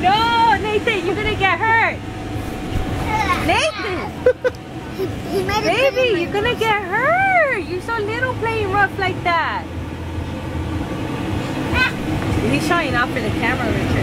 no, Nathan, you're gonna get hurt. Nathan, He made baby, you're gonna get hurt. You're so little playing rough like that. He's showing off for the camera, Richard.